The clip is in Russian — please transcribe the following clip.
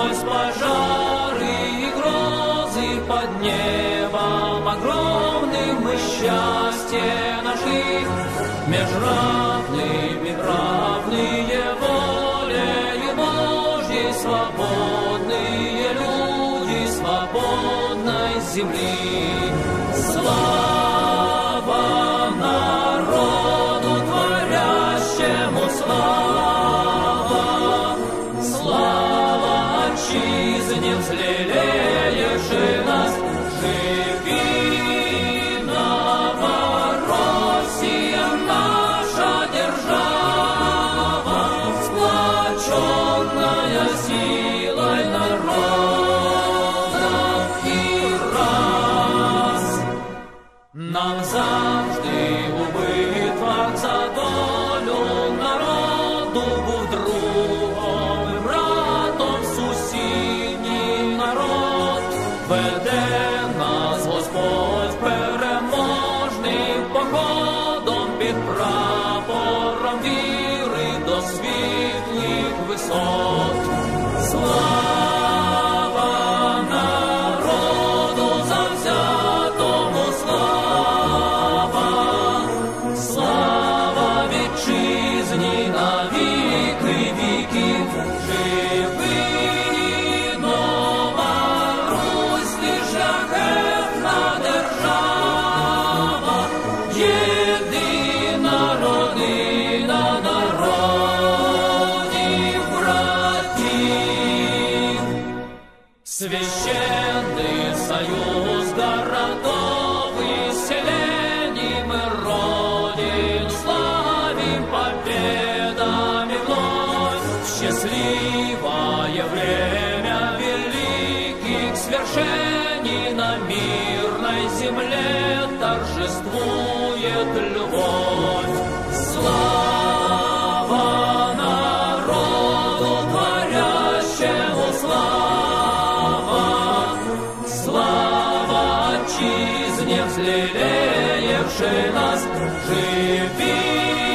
сквозь пожары и грозы под небом огромным мы счастье нашли. Меж равными равные волею Божьей свободные люди свободной земли. Взлелеевшей нас, живи Новороссия, наша держава, сплоченная силой народов раз. Нам завжди Веде нас Господь переможним походом під прапором віри до світлих висот. Слава народу завзятому слава, слава вітчизні на єдина родина народів братів. Священный союз городов и селений мы родин славим победами вновь. В Счастливое время великих свершений на мирной земле торжествует любовь. Слава народу творящему слава, слава отчизне взлелеевшей нас, живи